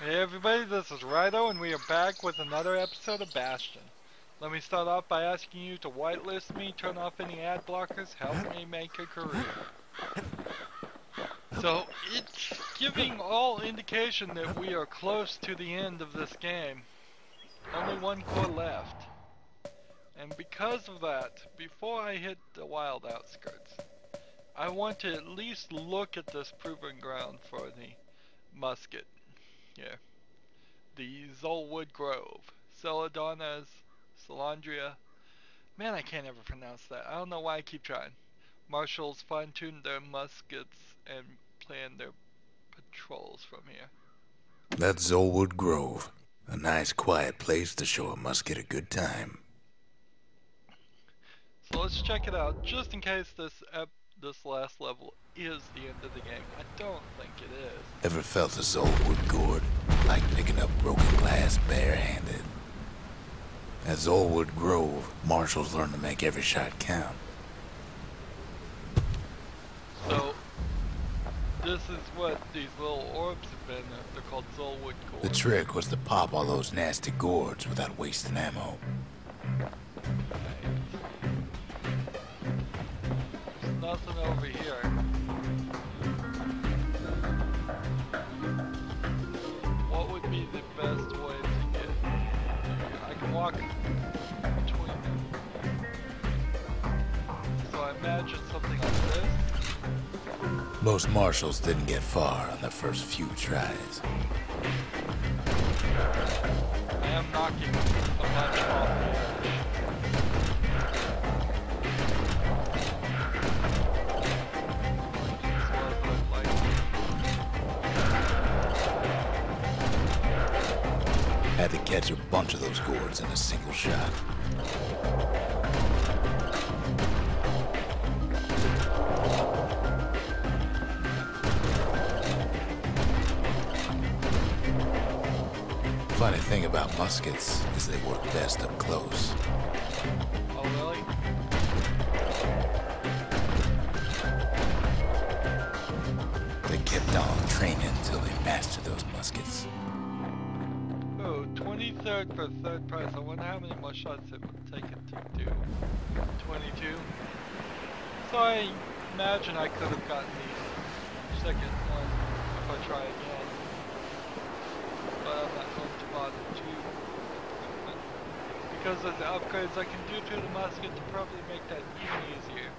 Hey everybody, this is Rydo and we are back with another episode of Bastion. Let me start off by asking you to whitelist me, turn off any ad blockers, help me make a career. So, it's giving all indication that we are close to the end of this game. Only one core left. And because of that, before I hit the wild outskirts, I want to at least look at this proving ground for the musket. Yeah. The Zolwood Grove. Celadonna's, Salandria. Man, I can't ever pronounce that. I don't know why I keep trying. Marshals fine-tuned their muskets and plan their patrols from here. That's Zolwood Grove. A nice quiet place to show a musket a good time. So let's check it out, just in case this ep this last level is the end of the game. I don't think it is. Ever felt a Zolwood gourd? Like picking up broken glass barehanded. At Zolwood Grove, marshals learn to make every shot count. So, this is what these little orbs have been. They're called Zolwood cores. The trick was to pop all those nasty gourds without wasting ammo. Over here. What would be the best way to get? I can walk between them. So I imagine something like this. Most marshals didn't get far on the first few tries. I am knocking a bunch off catch a bunch of those gourds in a single shot. Funny thing about muskets is they work best up close. Oh really? They kept on training until they mastered those muskets. Oh, 23rd for third prize. I wonder how many more shots it would take it to do. 22. So I imagine I could have gotten the second one if I try again. But I'm not going to bother to. Because of the upgrades I can do to the musket to probably make that even easier.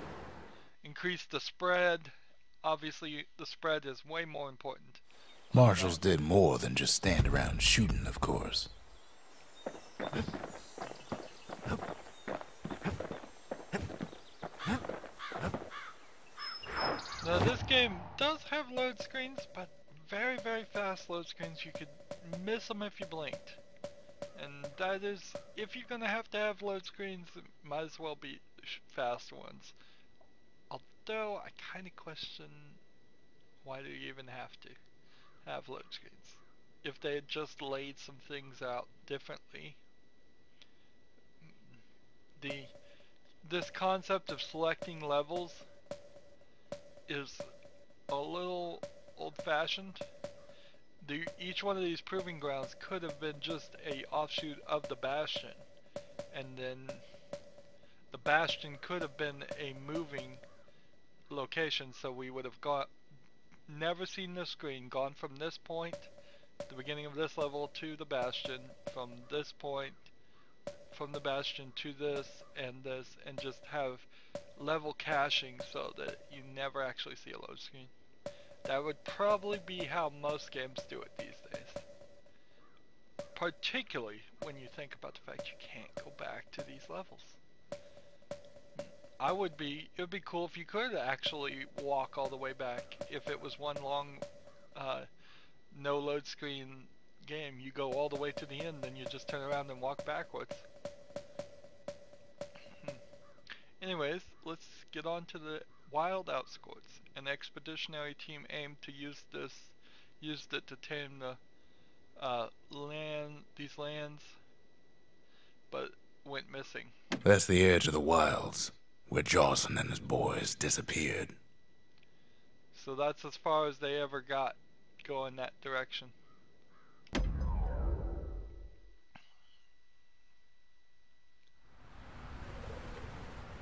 Increase the spread. Obviously, the spread is way more important. Marshals did more than just stand around shooting, of course. Now this game does have load screens, but very very fast load screens. You could miss them if you blinked. And that is, if you're gonna have to have load screens, it might as well be fast ones. Although I kind of question why do you even have to have load screens? If they had just laid some things out differently, the this concept of selecting levels is a little old-fashioned. Each one of these proving grounds could have been just a offshoot of the Bastion, and then the Bastion could have been a moving location, so we would have got never seen the screen, gone from this point, the beginning of this level to the Bastion, from this point, from the Bastion to this and this, and just have level caching so that you never actually see a load screen. That would probably be how most games do it these days. Particularly when you think about the fact you can't go back to these levels. I would be, it would be cool if you could actually walk all the way back. If it was one long, uh, no load screen game, you go all the way to the end, then you just turn around and walk backwards. Anyways, let's get on to the wild outskirts. An expeditionary team aimed to use this, used it to tame the uh, land, these lands, but went missing. That's the edge of the wilds, where Johnson and his boys disappeared. So that's as far as they ever got going that direction.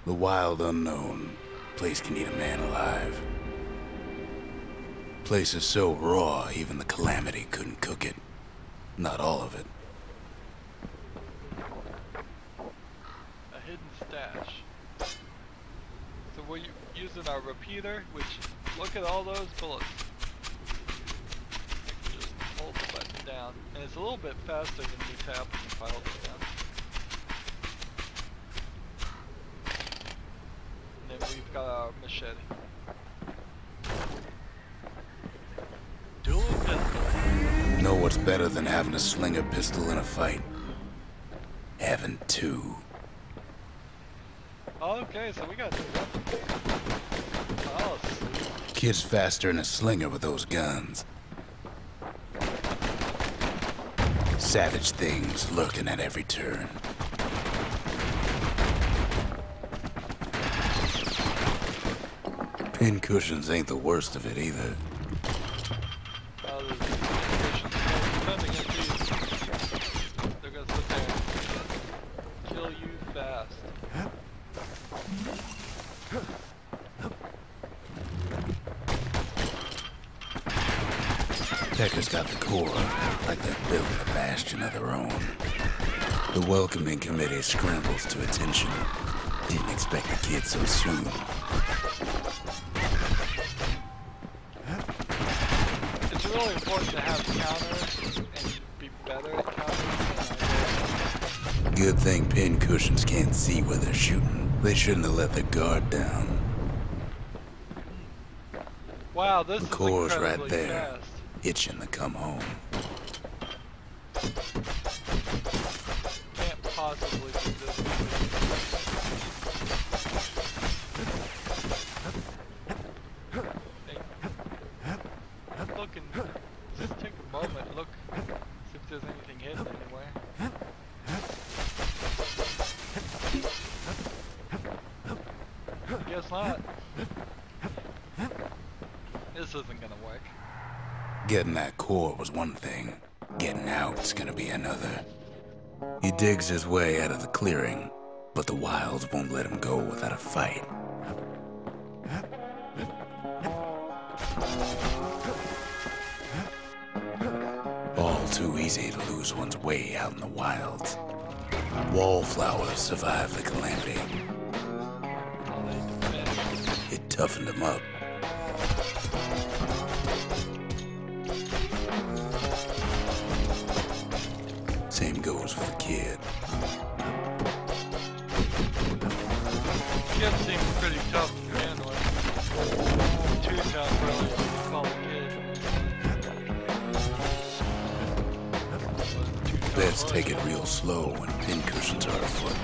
The wild unknown. Place can eat a man alive. Place is so raw, even the calamity couldn't cook it. Not all of it. A hidden stash. So we're using our repeater, which look at all those bullets. I can just hold the button down, and it's a little bit faster than you tap you hold it down. And then we've got our machete. Dual pistol. Know what's better than having a slinger pistol in a fight? Having two. Okay, so we got two. Oh. Kid's faster than a slinger with those guns. Savage things lurking at every turn. Pin cushions ain't the worst of it either. Decker's got the core, like they're building a bastion of their own. The welcoming committee scrambles to attention. Didn't expect the kid so soon. Counters and be better at counters than I Good thing pin cushions can't see where they're shooting. They shouldn't have let their guard down. Wow, this The is core's right there. fast. Itching to come home. This isn't gonna work. Getting that core was one thing. Getting out's gonna be another. He digs his way out of the clearing, but the wilds won't let him go without a fight. All too easy to lose one's way out in the wilds. Wallflowers survived the calamity. It toughened him up. Kid pretty tough to. Two tough, really, kid. Boys. take it real slow when pin cushions are afoot.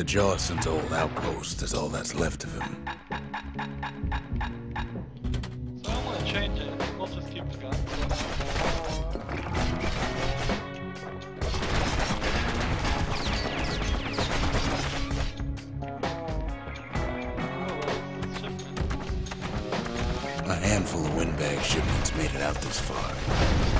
Slinger Jawson's old outpost is all that's left of him. So I don't want to change it. We'll just keep the gun. A handful of windbag shipments made it out this far.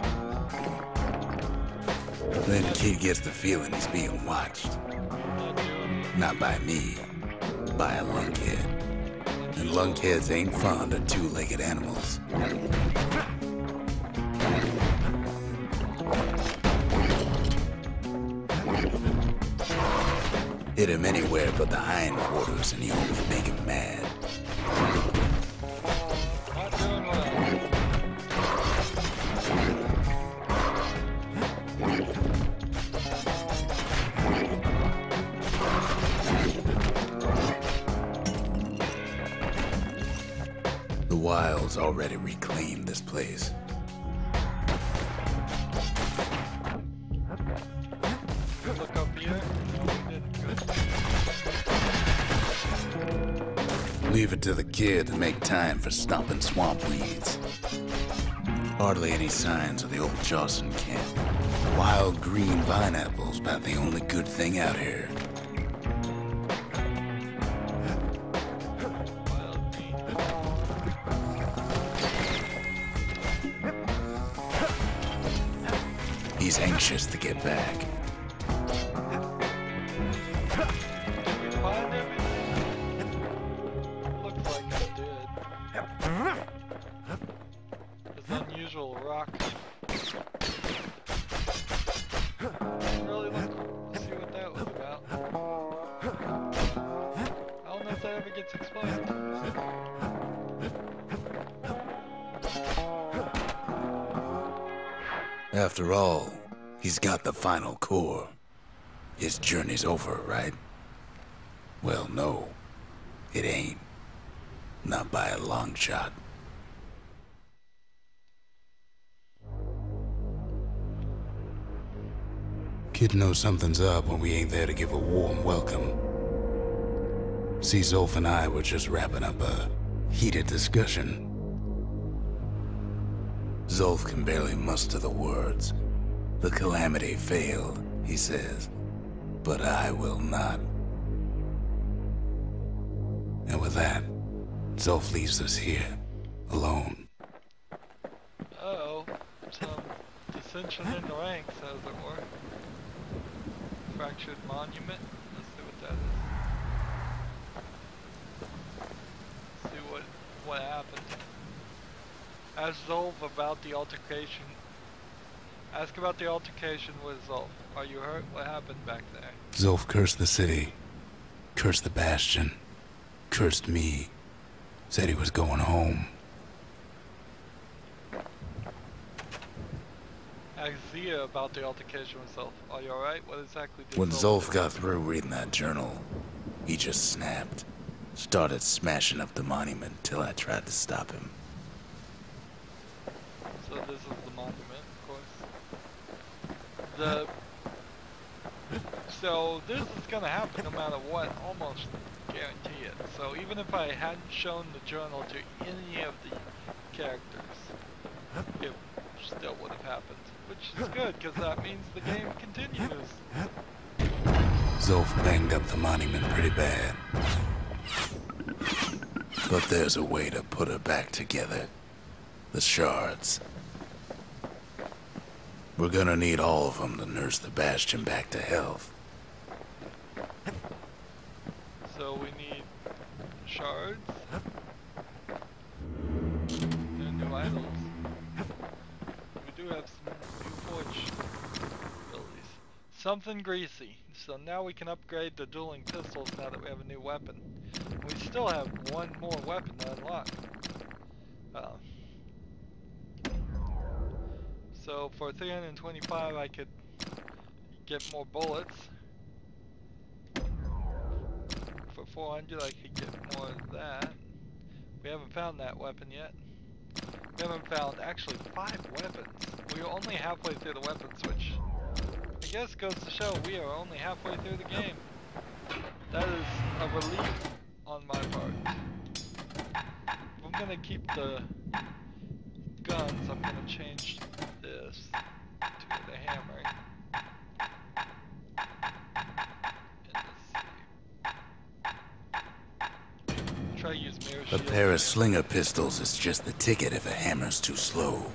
Then kid gets the feeling he's being watched. Not by me, by a lunkhead. And lunkheads ain't fond of two-legged animals. Hit him anywhere but the hindquarters and he only make him wilds already reclaimed this place. Leave it to the kid to make time for stomping swamp weeds. Hardly any signs of the old Jawson camp. Wild green vine apples about the only good thing out here. He's anxious to get back. Did we find everything? Looks like I did. This unusual rock. Really look, see what that was about. I don't know if that ever gets explained. After all, he's got the final core. His journey's over, right? Well, no. It ain't. Not by a long shot. Kid knows something's up when we ain't there to give a warm welcome. See, Zulf and I were just wrapping up a heated discussion. Zulf can barely muster the words. The calamity failed, he says. But I will not. And with that, Zulf leaves us here, alone. Uh-oh. Some dissension in the ranks, as it were. Fractured monument. Let's see what that is. See what what happened. Ask Zulf about the altercation. Ask about the altercation with Zulf. Are you hurt? What happened back there? Zulf cursed the city, cursed the Bastion, cursed me, said he was going home. Ask Zia about the altercation with Zulf. Are you alright? What exactly did When Zulf Zulf got through reading that journal, he just snapped. Started smashing up the monument till I tried to stop him. So this is the monument. The so this is gonna happen no matter what, almost guarantee it. So even if I hadn't shown the journal to any of the characters, it still would have happened. Which is good, because that means the game continues. Zulf banged up the monument pretty bad. But there's a way to put her back together. The shards. We're gonna need all of them to nurse the Bastion back to health. So we need shards and new idols. We do have some new forge abilities. Something greasy. So now we can upgrade the dueling pistols now that we have a new weapon. We still have one more weapon to unlock. Uh, so for 325 I could get more bullets. For 400 I could get more of that. We haven't found that weapon yet. We haven't found actually five weapons. We're only halfway through the weapon switch. I guess goes to show we are only halfway through the game. That is a relief on my part. I'm gonna keep the guns, I'm gonna change this to the hammer. Try to use mirror A pair of slinger pistols is just the ticket if a hammer's too slow.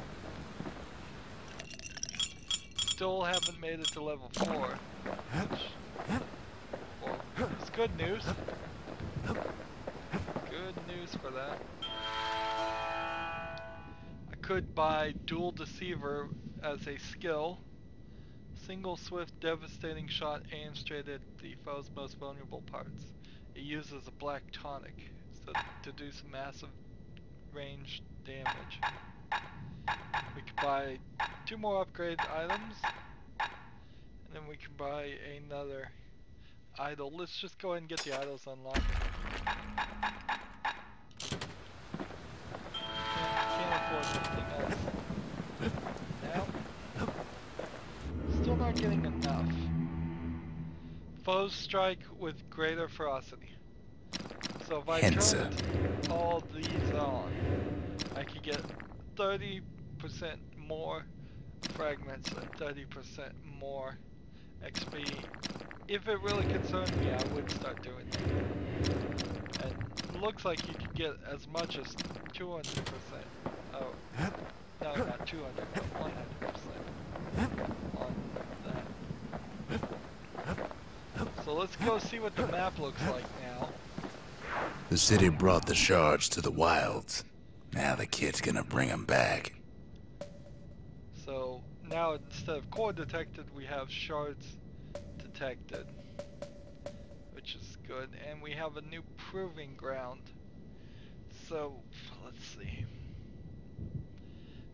Still haven't made it to level 4. Which, well, it's good news. Good news for that. Could buy Dual Deceiver as a skill. Single swift devastating shot aimed straight at the foe's most vulnerable parts. It uses a black tonic so to do some massive range damage. We could buy two more upgrade items, and then we can buy another idol. Let's just go ahead and get the idols unlocked. Not getting enough. Foes strike with greater ferocity. So if I Hensa. turned all these on, I could get 30% more fragments and 30% more XP. If it really concerned me, I would start doing that. And it looks like you could get as much as 200%. Oh, no, not 200, but 100% on that. So let's go see what the map looks like now. The city brought the shards to the wilds. Now the kid's gonna bring 'em back. So now instead of core detected, we have shards detected, which is good, and we have a new proving ground. So let's see.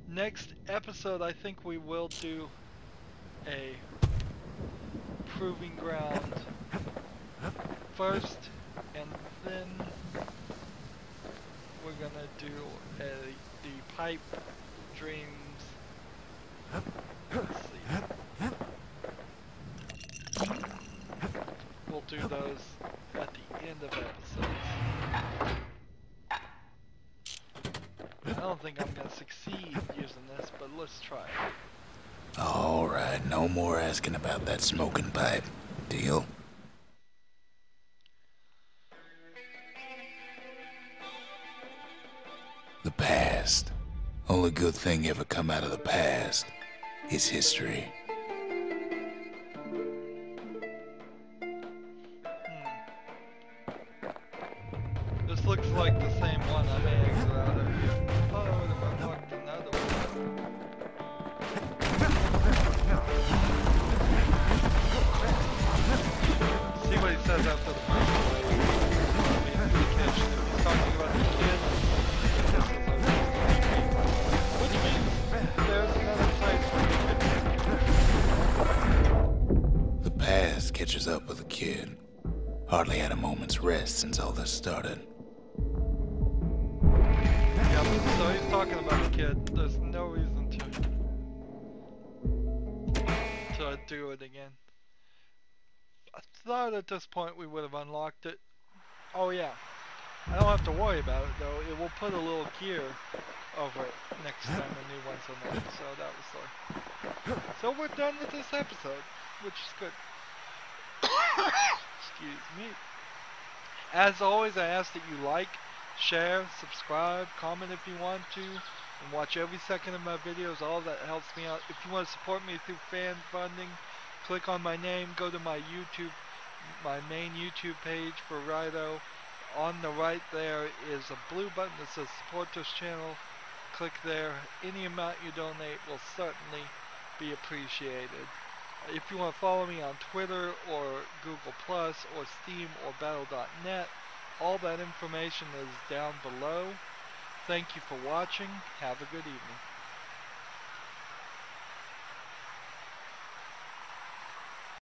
Next episode, I think we will do a proving ground first, and then we're gonna do a, the pipe dreams. We'll do those at the end of episodes. I don't think I'm gonna succeed using this, but let's try. Alright, no more asking about that smoking pipe. Deal? Only good thing ever come out of the past is history. Catches up with the kid. Hardly had a moment's rest since all this started. Yep, so he's talking about the kid. There's no reason to to do it again. I thought at this point we would have unlocked it. Oh yeah. I don't have to worry about it though. It will put a little gear over it next time a new one's unlocked. So that was like. So we're done with this episode, which is good. Excuse me. As always, I ask that you like, share, subscribe, comment if you want to, and watch every second of my videos. All that helps me out. If you want to support me through fan funding, click on my name, go to my YouTube, my main YouTube page for Rydo. On the right there is a blue button that says support this channel. Click there. Any amount you donate will certainly be appreciated. If you want to follow me on Twitter or Google Plus or Steam or Battle.net, all that information is down below. Thank you for watching. Have a good evening.